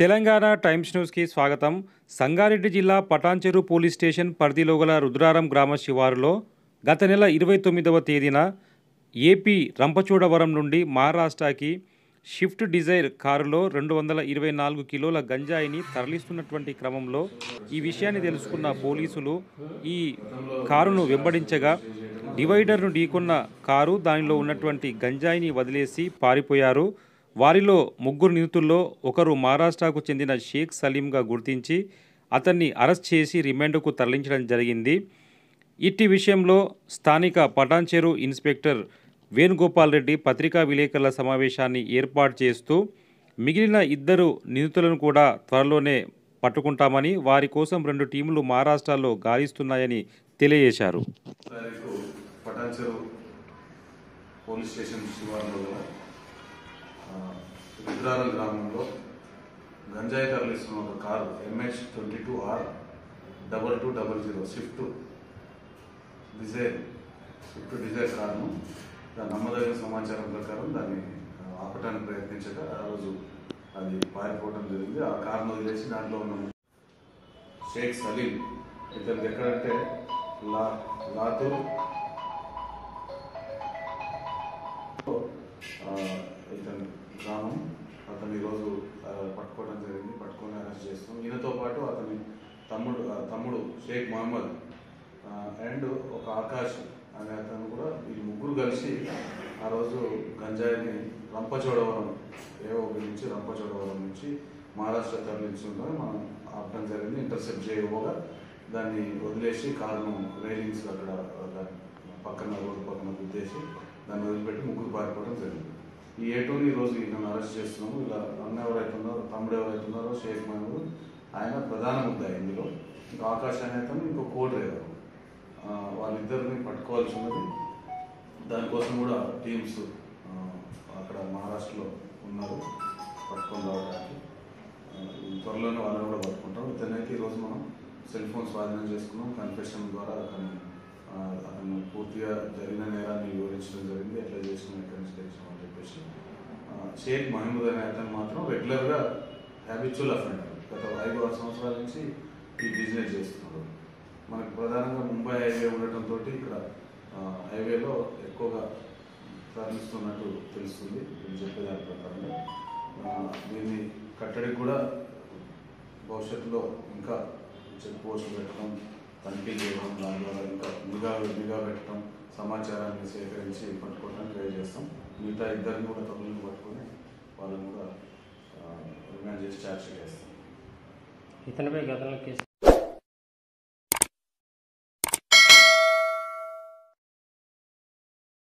Telangana times న్యూస్కి స్వాగతం. సంగారెడ్డి జిల్లా పటాన్చెరు పోలీస్ స్టేషన్ పరిధిలో గల రుద్రారం గ్రామ శివారులో గత నెల ఇరవై తొమ్మిదవ తేదీన ఏపీ రంపచోడవరం నుండి మహారాష్ట్రకి షిఫ్ట్ డిజైర్ కారులో రెండు వందల ఇరవై నాలుగు కిలోల గంజాయిని తరలిస్తున్నటువంటి క్రమంలో ఈ విషయాన్ని తెలుసుకున్న పోలీసులు ఈ కారును వెంబడించగా డివైడర్ను ఢీకొన్న కారు దానిలో ఉన్నటువంటి గంజాయిని వదిలేసి పారిపోయారు. వారిలో ముగ్గురు నిందితుల్లో ఒకరు మహారాష్ట్రకు చెందిన షేక్ సలీంగా గుర్తించి అతన్ని అరెస్ట్ చేసి రిమాండ్కు తరలించడం జరిగింది. ఇట్టి విషయంలో స్థానిక పటాన్చెరు ఇన్స్పెక్టర్ వేణుగోపాల్ రెడ్డి పత్రికా విలేకరుల సమావేశాన్ని ఏర్పాటు చేస్తూ మిగిలిన ఇద్దరు నిందితులను కూడా త్వరలోనే పట్టుకుంటామని వారి కోసం రెండు టీములు మహారాష్ట్రలో గాలిస్తున్నాయని తెలియజేశారు. పటాన్చెరు పోలీస్ స్టేషన్ శివార్లో గల, గ్రామంలో గంజాయి తరలిస్తున్న ఒక car MH twenty two R double two double zero Swift Dzire Swift Dzire కారును. దాని నమ్మదగిన సమాచారం ప్రకారం దాన్ని ఆపటానికి ప్రయత్నించగా ఆ రోజు అది పారిపోవడం జరిగింది. ఆ కారును వదిలేసి దాంట్లో ఉన్న షేక్ సలీం ఇతను ఎక్కడంటే లా లాతూర్. ఆ, అతన్ని అతను ఈరోజు పట్టుకోవడం జరిగింది. పట్టుకొని అరెస్ట్ చేస్తాం. ఈయనతో పాటు అతని తమ్ముడు తమ్ముడు షేక్ మహమ్మద్ అండ్ ఒక ఆకాష్ అనే అతను కూడా ఈ ముగ్గురు కలిసి ఆ రోజు గంజాయిని రంపచోడవరం ఏవో నుంచి రంపచోడవరం నుంచి మహారాష్ట్ర తరలించుకుంటాం మనం ఆపడం జరిగింది. ఇంటర్సెప్ట్ చేయబోగా దాన్ని వదిలేసి కారును రైలింగ్స్ అక్కడ పక్కన రోడ్డు పక్కన గుద్దేసి దాన్ని వదిలిపెట్టి ముగ్గురు పారిపోవడం జరిగింది. ఈ ఏటోని రోజు నన్ను అరెస్ట్ చేస్తున్నాము. ఇలా అన్న ఎవరైతే ఉన్నారో తమ్ముడు ఎవరైతే ఉన్నారో షేక్ మహమూద్ ఆయన ప్రధాన ముద్ద ఇందులో. ఇంకా ఆకాశ్ అనేతను ఇంకో కో డ్రైవర్. వాళ్ళిద్దరిని పట్టుకోవాల్సి ఉన్నది దానికోసం కూడా టీమ్స్ అక్కడ మహారాష్ట్రలో ఉన్నారు పట్టుకొని రావడానికి. త్వరలోనే వాళ్ళని కూడా పట్టుకుంటాం. ఇతనైతే ఈరోజు మనం సెల్ ఫోన్ స్వాధీనం చేసుకున్నాం. కన్ఫెషన్ ద్వారా అతను అతను పూర్తిగా జరిగిన నేరాన్ని వివరించడం జరిగింది. ఎట్లా చేసినాం ఎక్కడి నుంచి తెచ్చామని షేక్ మహమూద్ అనే అతను మాత్రం రెగ్యులర్గా హ్యాబిచువల్ అఫెండర్ గత ఐదు ఆరు సంవత్సరాల నుంచి ఈ బిజినెస్ చేస్తున్నాడు. మనకు ప్రధానంగా ముంబై హైవే ఉండటంతో ఇక్కడ హైవేలో ఎక్కువగా తరలిస్తున్నట్టు తెలుస్తుంది. నేను చెప్పేదాని ప్రకారంగా దీన్ని కట్టడికి కూడా భవిష్యత్తులో ఇంకా చెక్ పోస్టులు పెట్టడం తనిఖీ చేయడం దాని ద్వారా ఇంకా నిఘా నిఘా పెట్టడం సమాచారాన్ని సేకరించి పట్టుకోవడానికి ట్రై చేస్తాం. మిగతా ఇద్దరిని కూడా తమ్ములను పట్టుకోవడం వాళ్ళని కూడా రిమాండ్ చేసి ఛార్జ్ చేస్తాం ఇతనిపై గతంలో కేసు